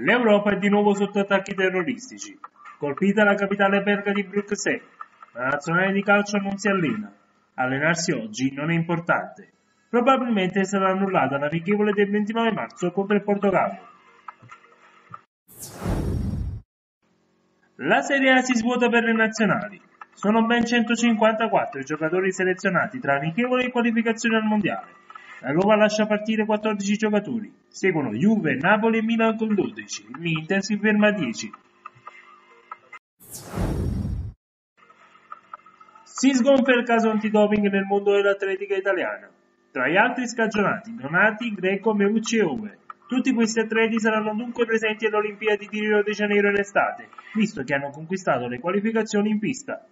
L'Europa è di nuovo sotto attacchi terroristici. Colpita la capitale belga di Bruxelles. La nazionale di calcio non si allena. Allenarsi oggi non è importante. Probabilmente sarà annullata l'amichevole del 29 marzo contro il Portogallo. La Serie A si svuota per le nazionali. Sono ben 154 i giocatori selezionati tra amichevoli e qualificazioni al mondiale. La Roma lascia partire 14 giocatori. Seguono Juve, Napoli e Milan con 12. L'Inter si ferma a 10. Si sgonfia il caso antidoping nel mondo dell'atletica italiana. Tra gli altri scagionati, Donati, Greco, Meucci e Ove. Tutti questi atleti saranno dunque presenti alle Olimpiadi di Rio de Janeiro in estate, visto che hanno conquistato le qualificazioni in pista.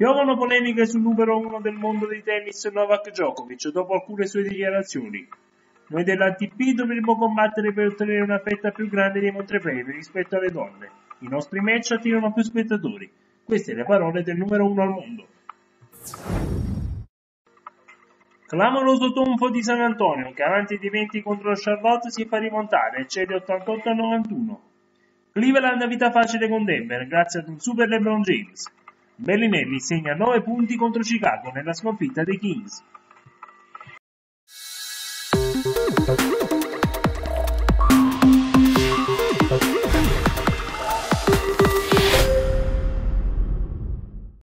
Piovono polemiche sul numero uno del mondo di tennis Novak Djokovic dopo alcune sue dichiarazioni. Noi dell'ATP dovremmo combattere per ottenere una fetta più grande dei montepremi rispetto alle donne. I nostri match attirano più spettatori. Queste le parole del numero uno al mondo. Clamoroso tonfo di San Antonio che avanti di 20 contro Charlotte si fa rimontare e cede 88 a 91. Cleveland ha vita facile con Denver grazie ad un super LeBron James. Bellinelli segna 9 punti contro Chicago nella sconfitta dei Kings.